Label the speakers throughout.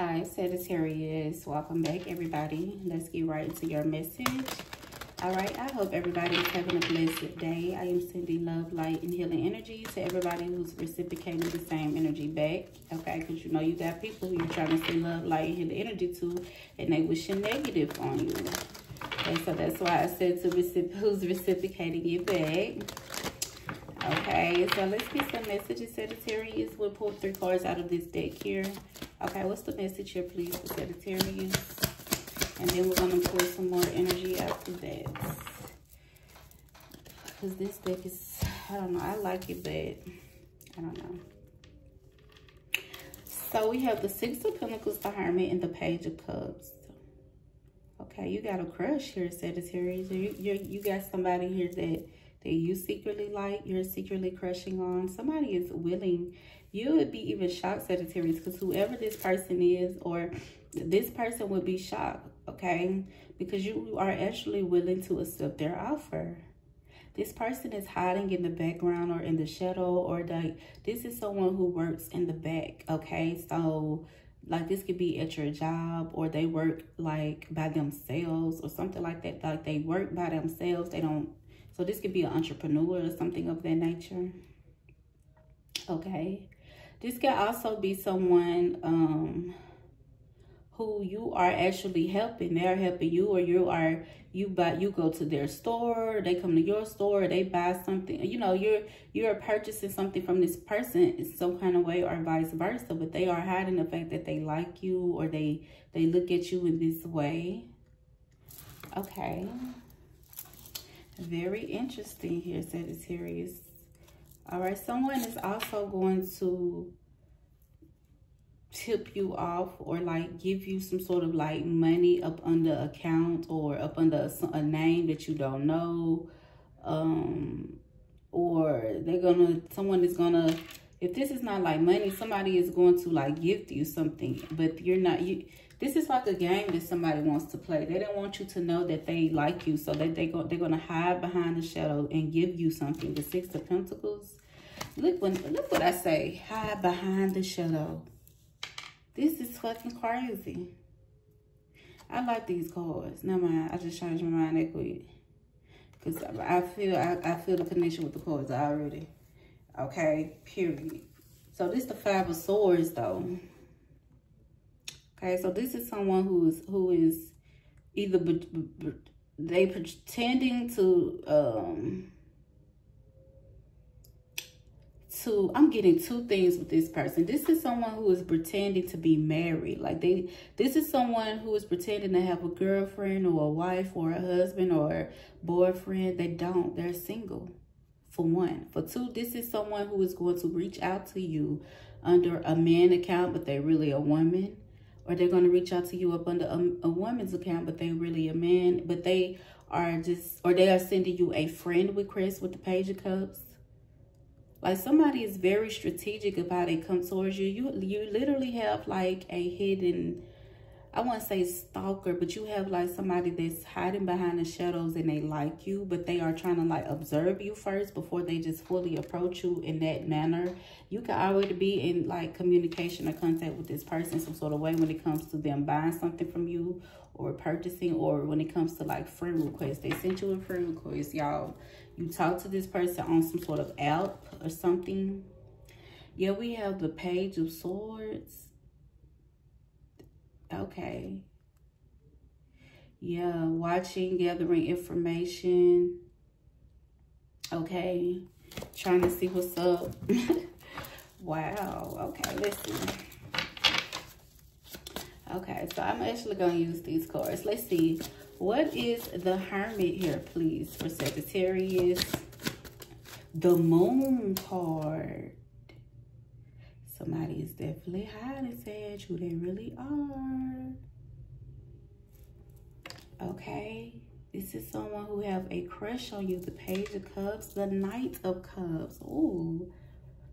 Speaker 1: Hi, Sagittarius. Welcome back, everybody. Let's get right into your message. All right, I hope everybody is having a blessed day. I am sending love, light, and healing energy to everybody who's reciprocating the same energy back. Okay, because you know you got people who you're trying to send love, light, and healing energy to, and they wishing negative on you. And so that's why I said to recip who's reciprocating it back. Okay, so let's get some messages, Sagittarius. We'll pull three cards out of this deck here. Okay, what's the message here, please, for Sagittarius? And then we're going to pull some more energy after that. Because this deck is, I don't know, I like it, but I don't know. So we have the Six of Pentacles, the Hermit, and the Page of Cups. Okay, you got a crush here, Sagittarius. You, you, you got somebody here that that you secretly like, you're secretly crushing on. Somebody is willing. You would be even shocked, Sagittarius, because whoever this person is or this person would be shocked, okay? Because you are actually willing to accept their offer. This person is hiding in the background or in the shadow or like this is someone who works in the back, okay? So like this could be at your job or they work like by themselves or something like that. Like they work by themselves. They don't so this could be an entrepreneur or something of that nature. Okay. This could also be someone um, who you are actually helping. They're helping you or you are, you buy, you go to their store, they come to your store, they buy something. You know, you're, you're purchasing something from this person in some kind of way or vice versa. But they are hiding the fact that they like you or they, they look at you in this way. Okay. Very interesting here, Sagittarius. All right, someone is also going to tip you off or like give you some sort of like money up under account or up under a, a name that you don't know. Um, or they're gonna, someone is gonna, if this is not like money, somebody is going to like gift you something, but you're not, you, this is like a game that somebody wants to play. They don't want you to know that they like you. So that they go, they're going to hide behind the shadow and give you something. The Six of Pentacles. Look, when, look what I say. Hide behind the shadow. This is fucking crazy. I like these cards. Never mind. I just changed my mind that. Because I feel I, I feel the connection with the cards already. Okay, period. So this the Five of Swords, though. Okay, so this is someone who is who is either they pretending to um to I'm getting two things with this person. This is someone who is pretending to be married. Like they this is someone who is pretending to have a girlfriend or a wife or a husband or boyfriend. They don't. They're single. For one. For two, this is someone who is going to reach out to you under a man account, but they're really a woman or they're going to reach out to you up under a, a woman's account, but they really a man, but they are just, or they are sending you a friend request with the Page of Cups. Like somebody is very strategic about it come towards you. You you literally have like a hidden I to say stalker, but you have like somebody that's hiding behind the shadows and they like you, but they are trying to like observe you first before they just fully approach you in that manner. You can already be in like communication or contact with this person some sort of way when it comes to them buying something from you or purchasing or when it comes to like friend requests. They sent you a friend request, y'all. You talk to this person on some sort of app or something. Yeah, we have the Page of Swords Okay. Yeah, watching, gathering information. Okay. Trying to see what's up. wow. Okay, listen. Okay, so I'm actually going to use these cards. Let's see. What is the Hermit here, please, for Sagittarius? The Moon card. Somebody is definitely hiding, said who they really are. Okay. This is someone who have a crush on you. The Page of Cups, the Knight of Cups. Ooh,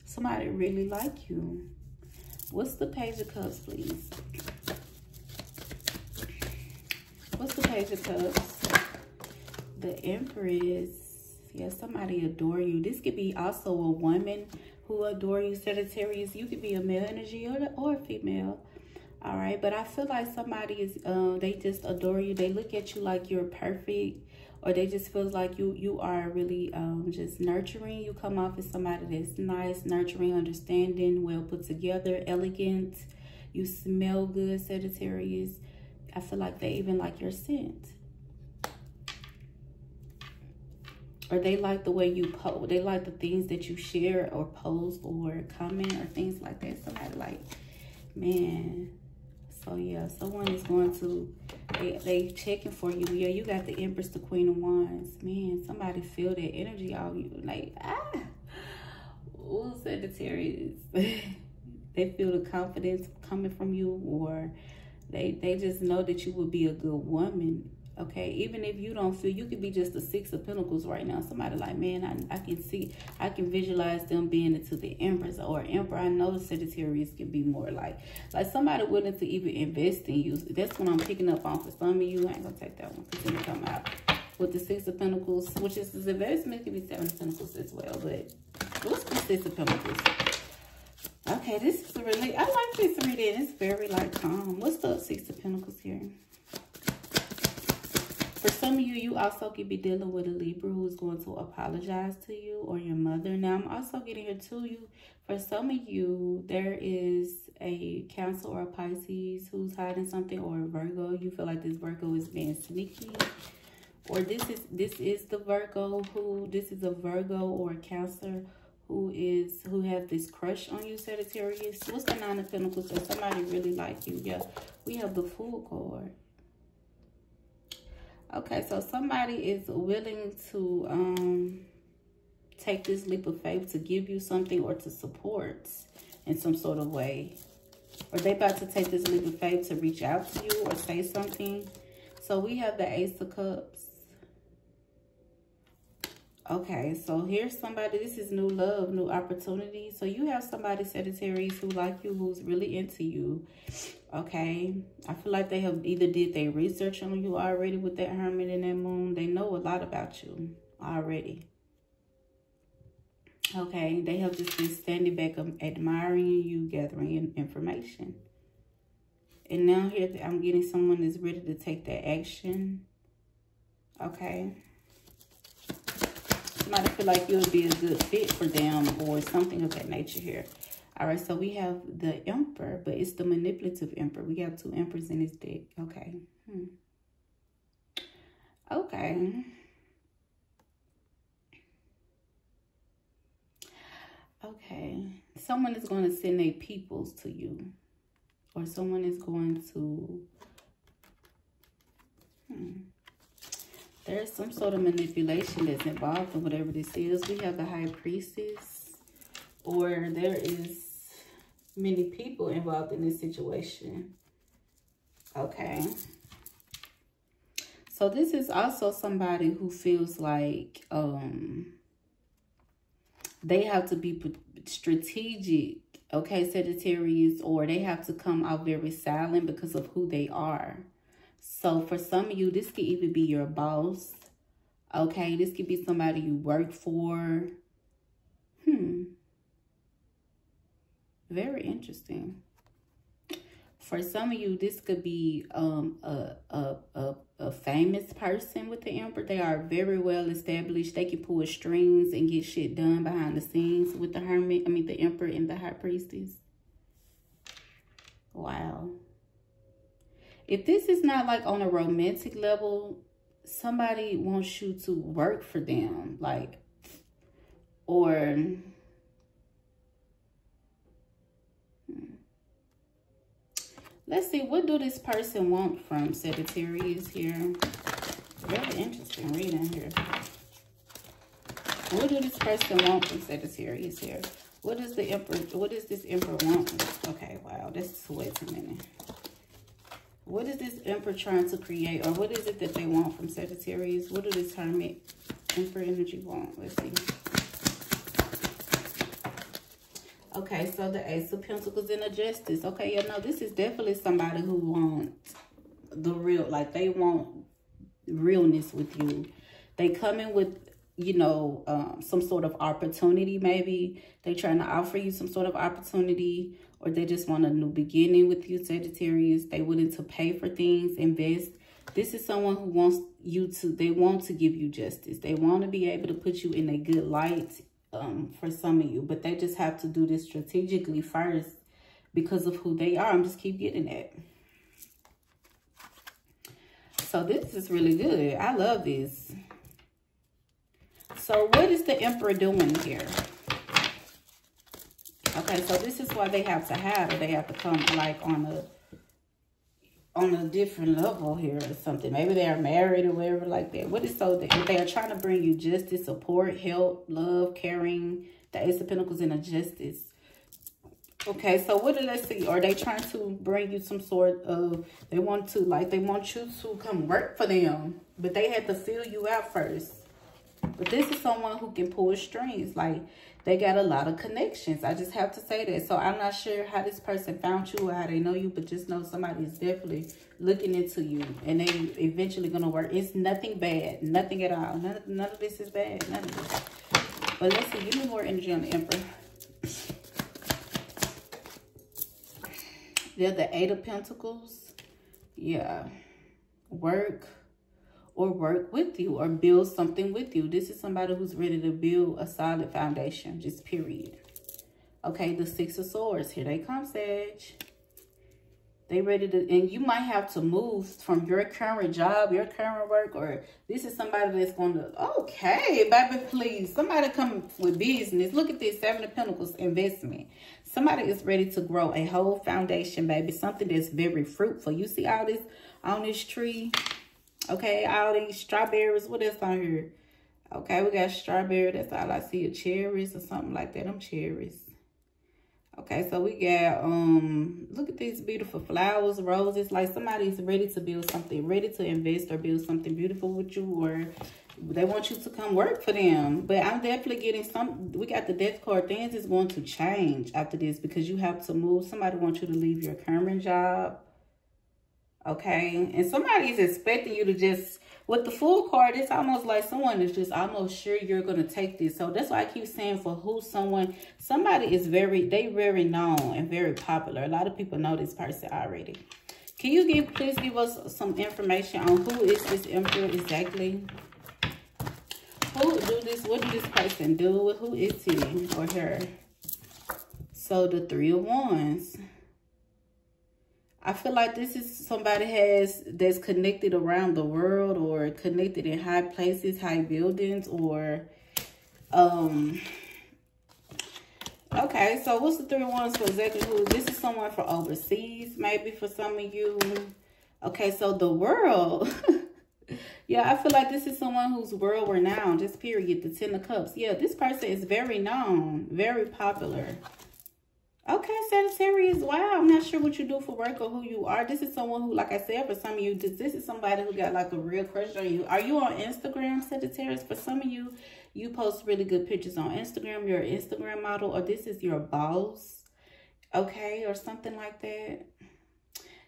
Speaker 1: somebody really like you. What's the Page of Cups, please? What's the Page of Cups? The Empress. Yeah, somebody adore you. This could be also a woman who adore you, Sagittarius. You could be a male energy or, or a female. All right, but I feel like somebody is, uh, they just adore you. They look at you like you're perfect or they just feel like you you are really um, just nurturing. You come off as somebody that's nice, nurturing, understanding, well put together, elegant. You smell good, Sagittarius. I feel like they even like your scent. Or they like the way you post. They like the things that you share or post or comment or things like that. So I like, man, so yeah, someone is going to, they, they checking for you. Yeah, you got the Empress, the Queen of Wands. Man, somebody feel that energy on you. Like, ah. Ooh, Sagittarius. they feel the confidence coming from you or they, they just know that you would be a good woman okay? Even if you don't feel you could be just the six of pentacles right now. Somebody like man I, I can see i can visualize them being into the empress or emperor. I know the sagittarius can be more like like somebody willing to even invest in you. That's what i'm picking up on for some of you. I ain't gonna take that one because it'll come out with the six of pentacles which is the investment. Could be seven of pentacles as well but what's the six of pentacles? Okay this is really i like this reading. It's very like calm. What's the six of pentacles here for some of you, you also could be dealing with a Libra who's going to apologize to you or your mother. Now, I'm also getting here to you. For some of you, there is a Cancer or a Pisces who's hiding something or a Virgo. You feel like this Virgo is being sneaky. Or this is this is the Virgo who, this is a Virgo or a Cancer who is who have this crush on you, Sagittarius. What's the Nine of Pentacles? So somebody really like you. Yeah, we have the Fool card. Okay, so somebody is willing to um, take this leap of faith to give you something or to support in some sort of way. Or they about to take this leap of faith to reach out to you or say something. So we have the Ace of Cups. Okay, so here's somebody, this is new love, new opportunity. So you have somebody, Sagittarius, who like you, who's really into you. Okay, I feel like they have either did their research on you already with that Hermit and that Moon. They know a lot about you already. Okay, they have just been standing back, um, admiring you, gathering information. And now here, I'm getting someone that's ready to take that action. Okay might feel like you would be a good fit for them or something of that nature here. All right, so we have the Emperor, but it's the manipulative Emperor. We have two Emperors in this deck. Okay. Hmm. Okay. Okay. Someone is going to send their peoples to you. Or someone is going to... Hmm there's some sort of manipulation that's involved in whatever this is. We have the high priestess or there is many people involved in this situation. Okay. So this is also somebody who feels like um, they have to be strategic, okay, Sagittarius, or they have to come out very silent because of who they are. So for some of you, this could even be your boss. Okay, this could be somebody you work for. Hmm. Very interesting. For some of you, this could be um, a, a, a, a famous person with the Emperor. They are very well established. They can pull strings and get shit done behind the scenes with the Hermit. I mean, the Emperor and the High Priestess. Wow if this is not like on a romantic level, somebody wants you to work for them, like, or, let's see, what do this person want from Sagittarius here? Very interesting reading here. What do this person want from Sagittarius here? What does the emperor, what does this emperor want? Okay, wow, this is way too many. What is this Emperor trying to create? Or what is it that they want from Sagittarius? What do this Hermit Emperor energy want? Let's see. Okay, so the Ace of Pentacles and the Justice. Okay, yeah, no, this is definitely somebody who wants the real, like they want realness with you. They come in with, you know, um, some sort of opportunity maybe. They're trying to offer you some sort of opportunity or they just want a new beginning with you, Sagittarius. They willing to pay for things, invest. This is someone who wants you to, they want to give you justice. They want to be able to put you in a good light um, for some of you, but they just have to do this strategically first because of who they are. I'm just keep getting that. So this is really good. I love this. So what is the Emperor doing here? Okay, so this is why they have to have it. They have to come like on a on a different level here or something. Maybe they are married or whatever like that. What is so that they are trying to bring you justice, support, help, love, caring. The Ace of Pentacles in a justice. Okay, so what did I see? Are they trying to bring you some sort of, they want to, like, they want you to come work for them. But they had to fill you out first. But this is someone who can pull strings. Like, they got a lot of connections. I just have to say that. So I'm not sure how this person found you or how they know you, but just know somebody is definitely looking into you and they eventually going to work. It's nothing bad. Nothing at all. None, none of this is bad. None of this. But let's see. Give me more energy on the Emperor. They're the Eight of Pentacles. Yeah. Work or work with you or build something with you. This is somebody who's ready to build a solid foundation, just period. Okay, the Six of Swords. Here they come, Sag. They ready to, and you might have to move from your current job, your current work, or this is somebody that's going to, okay, baby, please. Somebody come with business. Look at this, Seven of Pentacles investment. Somebody is ready to grow a whole foundation, baby. Something that's very fruitful. You see all this on this tree? Okay, all these strawberries. What else on here? Okay, we got strawberry. That's all I see. A cherries or something like that. Them cherries. Okay, so we got, um, look at these beautiful flowers, roses. Like somebody's ready to build something, ready to invest or build something beautiful with you or they want you to come work for them. But I'm definitely getting some, we got the death card. Things is going to change after this because you have to move. Somebody wants you to leave your current job okay? And somebody is expecting you to just, with the Fool card, it's almost like someone is just almost sure you're going to take this. So that's why I keep saying for who someone, somebody is very, they very known and very popular. A lot of people know this person already. Can you give, please give us some information on who is this emperor exactly? Who do this, what did this person do? Who is he or her? So the three of wands. I feel like this is somebody has that's connected around the world or connected in high places, high buildings, or um okay, so what's the three ones for exactly who? This is someone for overseas, maybe for some of you. Okay, so the world. yeah, I feel like this is someone who's world renowned, just period. The Ten of Cups. Yeah, this person is very known, very popular. Okay, Sagittarius. Wow, I'm not sure what you do for work or who you are. This is someone who, like I said, for some of you, this, this is somebody who got like a real crush on you. Are you on Instagram, Sagittarius? For some of you, you post really good pictures on Instagram. You're an Instagram model or this is your boss, okay, or something like that.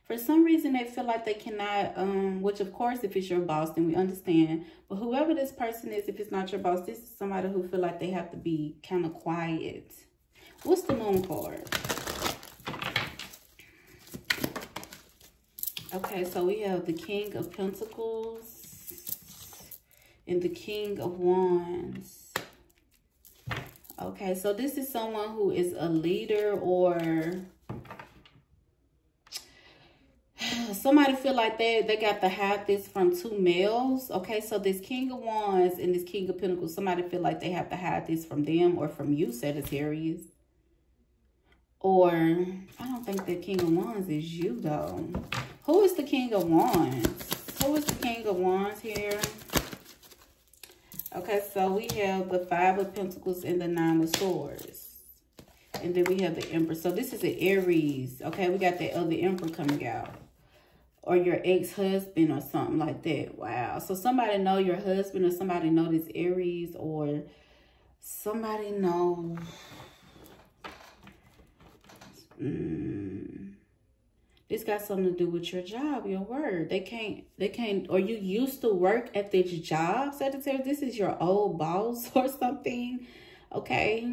Speaker 1: For some reason, they feel like they cannot, um, which of course, if it's your boss, then we understand. But whoever this person is, if it's not your boss, this is somebody who feel like they have to be kind of quiet What's the moon card? Okay, so we have the King of Pentacles and the King of Wands. Okay, so this is someone who is a leader or somebody feel like they they got to have this from two males okay so this king of wands and this king of pentacles somebody feel like they have to have this from them or from you sagittarius or, I don't think the King of Wands is you, though. Who is the King of Wands? Who is the King of Wands here? Okay, so we have the Five of Pentacles and the Nine of Swords. And then we have the Emperor. So this is an Aries. Okay, we got the other Emperor coming out. Or your ex-husband or something like that. Wow. So somebody know your husband or somebody know this Aries or somebody know Mm. This got something to do with your job, your word. They can't, they can't, or you used to work at this job, Sagittarius. This is your old boss or something. Okay.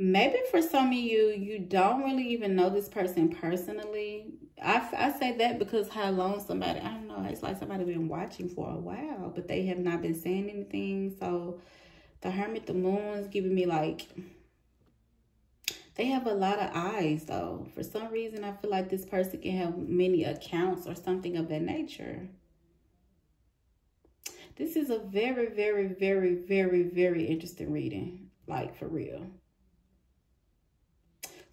Speaker 1: maybe for some of you, you don't really even know this person personally. I, I say that because how long somebody, I don't know, it's like somebody been watching for a while, but they have not been saying anything. So the Hermit, the Moon's giving me like, they have a lot of eyes though. For some reason, I feel like this person can have many accounts or something of that nature. This is a very, very, very, very, very interesting reading. Like for real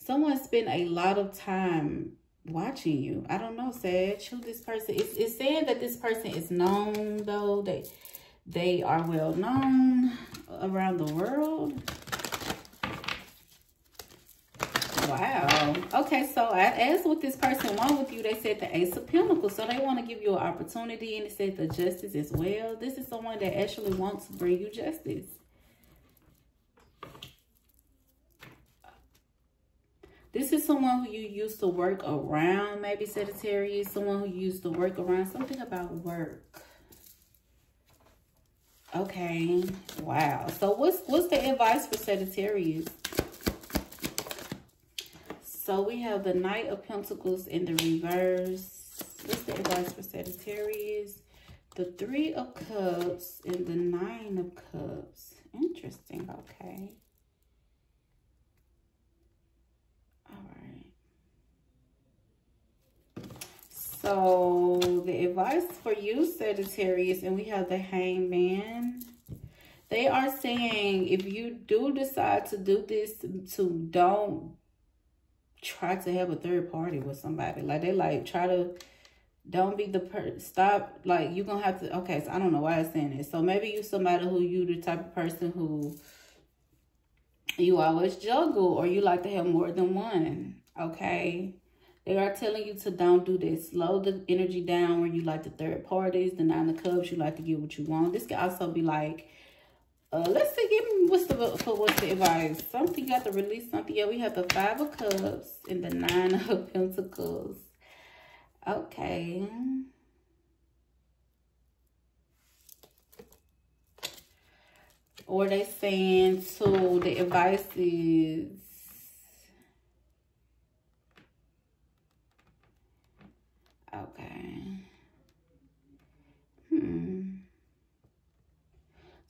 Speaker 1: someone spent a lot of time watching you. I don't know, Sag, who this person is. It's saying that this person is known, though. They, they are well known around the world. Wow. Okay, so I asked what this person want with you. They said the Ace of Pentacles. So they want to give you an opportunity. And it said the justice as well. This is someone that actually wants to bring you justice. This is someone who you used to work around, maybe Sagittarius. Someone who used to work around. Something about work. Okay. Wow. So what's what's the advice for Sagittarius? So we have the Knight of Pentacles in the reverse. What's the advice for Sagittarius? The Three of Cups and the Nine of Cups. Interesting. Okay. So the advice for you, Sagittarius, and we have the hangman. They are saying if you do decide to do this, to don't try to have a third party with somebody. Like they like try to don't be the per stop like you're gonna have to okay so i don't know why i'm saying this so maybe you somebody who you the type of person who you always juggle or you like to have more than one okay they are telling you to don't do this. Slow the energy down where you like the third parties, the nine of cups, you like to get what you want. This can also be like, uh, let's see, give me what's the for what's the advice? Something you have to release something. Yeah, we have the five of cups and the nine of pentacles. Okay. Or they saying so the advice is Okay. Hmm.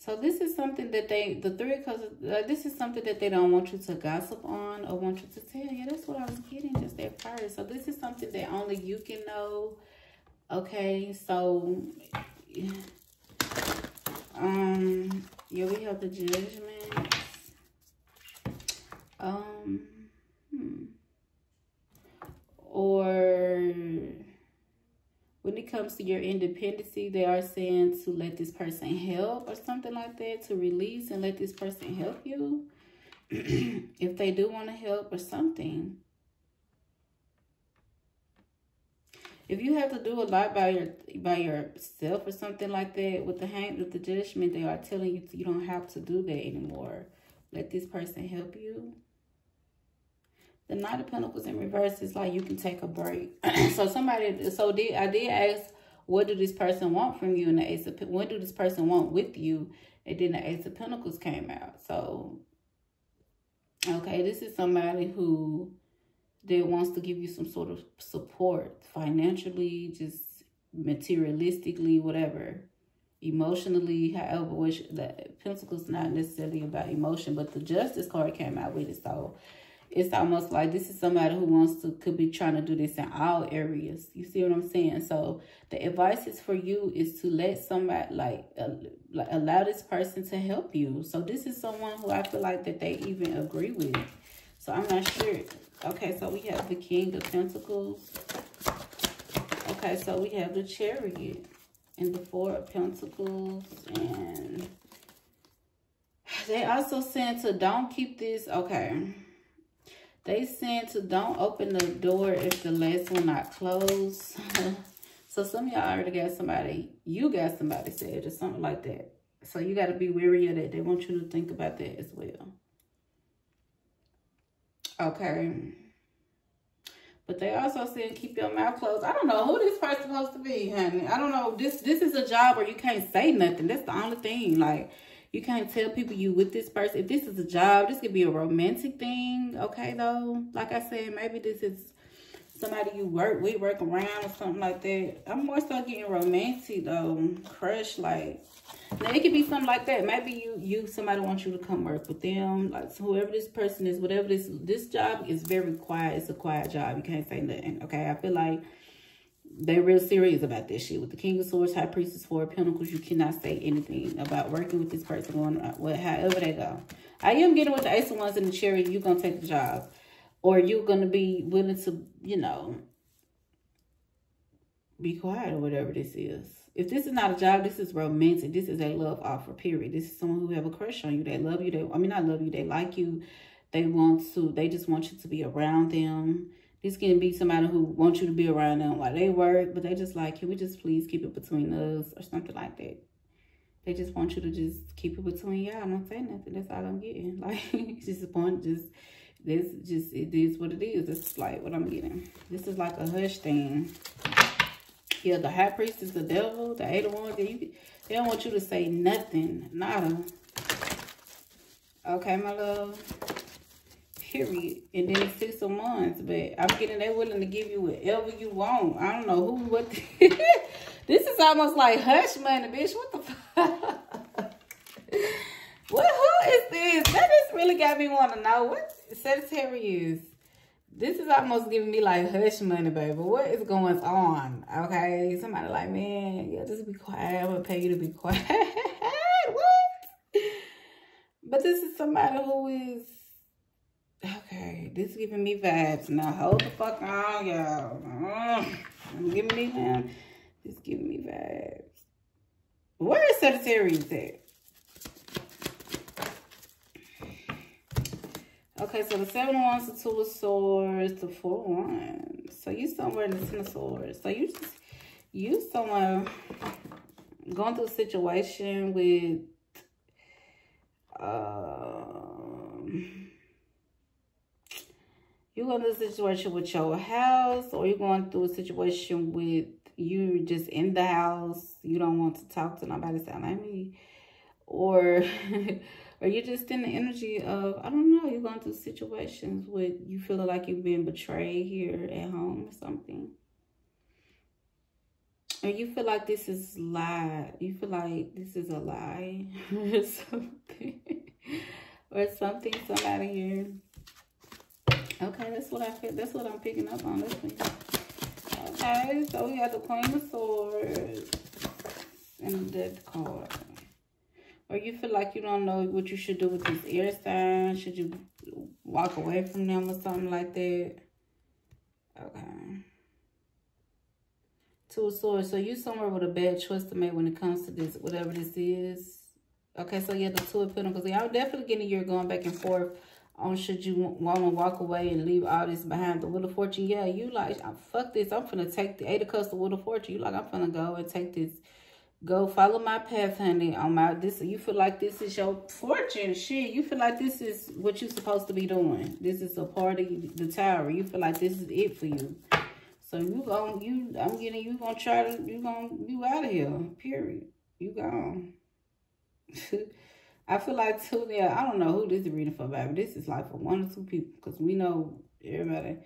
Speaker 1: So this is something that they, the three because uh, this is something that they don't want you to gossip on or want you to tell. Yeah, that's what I was getting just at first. So this is something that only you can know. Okay, so um, yeah, we have the judgment. Um, hmm. or when it comes to your independency, they are saying to let this person help or something like that, to release and let this person help you. if they do want to help or something. If you have to do a lot by your by yourself or something like that with the hand with the judgment, they are telling you you don't have to do that anymore. Let this person help you. The Knight of Pentacles in reverse is like you can take a break. so somebody, so did I did ask, what do this person want from you? And the Ace of, what do this person want with you? And then the Ace of Pentacles came out. So, okay, this is somebody who that wants to give you some sort of support financially, just materialistically, whatever emotionally, however, which the Pentacles not necessarily about emotion, but the Justice card came out with it. So it's almost like this is somebody who wants to could be trying to do this in all areas. You see what i'm saying? So the advice is for you is to let somebody like, uh, like allow this person to help you. So this is someone who i feel like that they even agree with. So i'm not sure. Okay so we have the king of pentacles. Okay so we have the chariot and the four of pentacles and they also said to don't keep this okay they said to don't open the door if the last one not closed. so some of y'all already got somebody, you got somebody said or something like that. So you got to be wary of that. They want you to think about that as well. Okay. But they also said keep your mouth closed. I don't know who this person supposed to be, honey. I don't know. This this is a job where you can't say nothing. That's the only thing. Like, You can't tell people you with this person. If this is a job, this could be a romantic thing. Okay, though. Like I said, maybe this is somebody you work with, work around or something like that. I'm more so getting romantic though. Crush like now it could be something like that. Maybe you you somebody wants you to come work with them. Like so whoever this person is, whatever this this job is very quiet. It's a quiet job. You can't say nothing. Okay. I feel like they real serious about this shit. With the King of Swords, High Priestess, Four of Pentacles, you cannot say anything about working with this person going uh, what however they go. I am getting with the Ace of Wands and the Chariot, you're gonna take the job or you're going to be willing to, you know, be quiet or whatever this is. If this is not a job, this is romantic. This is a love offer, period. This is someone who have a crush on you. They love you. They, I mean, I love you. They like you. They want to, they just want you to be around them. This can be somebody who wants you to be around them while they work, but they just like, can we just please keep it between us or something like that. They just want you to just keep it between y'all. Don't say nothing. That's all I'm getting. Like, it's just a point, just this just, it is what it is. This is like what I'm getting. This is like a hush thing. Yeah, the high priest is the devil. The eight of wands. They, they don't want you to say nothing. Nada. Okay, my love. Period. And then it's six of wands. But I'm getting they willing to give you whatever you want. I don't know who, what. this is almost like hush money, bitch. What the fuck? what, who is this? That just really got me want to know. What Sagittarius, this is almost giving me like hush money, baby. What is going on? Okay, somebody like, man, yeah, just be quiet. I'm gonna pay you to be quiet. what? But this is somebody who is okay. This is giving me vibes. Now hold the fuck on, y'all. I'm giving me man. This giving me vibes. Where is Sagittarius at? Okay, so the seven of wands, the two of swords, the four of wands. So you somewhere in the ten of swords. So you just you somewhere going through a situation with um you're going through a situation with your house or you're going through a situation with you just in the house. You don't want to talk to nobody sound like me. Or or you're just in the energy of, I don't know, you're going through situations with you feel like you've been betrayed here at home or something. Or you feel like this is lie. You feel like this is a lie or something. or something, somebody here. Okay, that's what I feel. That's what I'm picking up on. Okay, so we got the Queen of Swords and the Death card or you feel like you don't know what you should do with this air sign, should you walk away from them or something like that? Okay. Two of Swords. So you somewhere with a bad choice to make when it comes to this, whatever this is. Okay, so yeah, the Two of Pentacles. Yeah, I'm definitely getting you're going back and forth on should you want to walk away and leave all this behind the Wheel of Fortune. Yeah, you like, fuck this. I'm finna take the Eight of Cups, the Wheel of Fortune. You like, I'm finna go and take this Go follow my path, honey. On my this, you feel like this is your fortune. Shit, you feel like this is what you're supposed to be doing. This is a part of the tower. You feel like this is it for you. So you going you I'm getting you gonna try to you gonna you out of here. Period. You gone. I feel like there. I don't know who this is reading for, baby. This is like for one or two people because we know everybody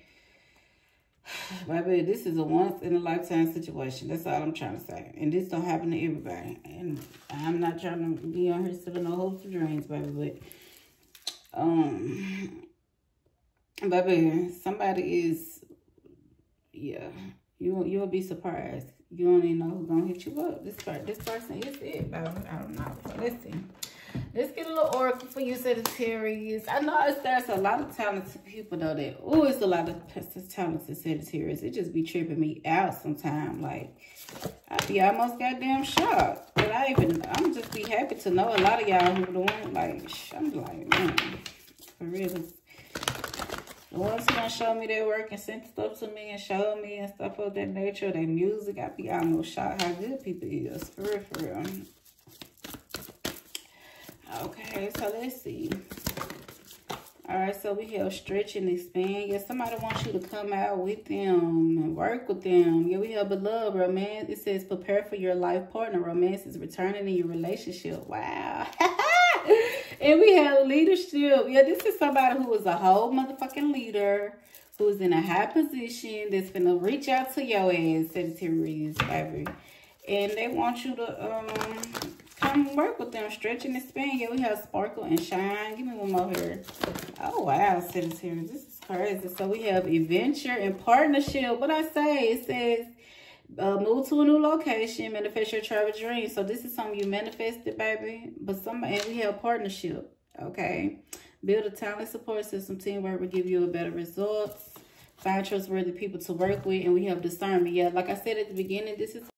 Speaker 1: Baby, this is a once in a lifetime situation. That's all I'm trying to say. And this don't happen to everybody. And I'm not trying to be on here selling no hopes or dreams, baby. But, um, baby, somebody is, yeah, you, you'll be surprised. You don't even know who's going to hit you up. This, this person is it, baby. I don't know. So let's see. Let's get a little oracle for you, Sagittarius. I know there's a lot of talented people, though, that, oh, it's a lot of talented Sagittarius. It just be tripping me out sometimes. Like, I be almost goddamn shocked. But I even, I'm just be happy to know a lot of y'all who doing, like, I'm like, man, for real. The ones who show me their work and sent stuff to me and show me and stuff of that nature, their music, I be almost shocked how good people is. For real, for real. Okay, so let's see. All right, so we have stretch and expand. Yeah, somebody wants you to come out with them and work with them. Yeah, we have beloved romance. It says prepare for your life partner. Romance is returning in your relationship. Wow. and we have leadership. Yeah, this is somebody who is a whole motherfucking leader, who's in a high position, that's gonna reach out to your ass, Sagittarius, baby. And they want you to um come work with them, stretch and expand. Yeah, we have sparkle and shine. Give me one more here. Oh, wow, Sagittarius. This is crazy. So we have adventure and partnership. What I say, it says uh, move to a new location, manifest your travel dream. So this is something you manifested, baby. But some and we have partnership. Okay. Build a talent support system. Teamwork will give you a better results. Find trustworthy people to work with. And we have discernment. Yeah, like I said at the beginning, this is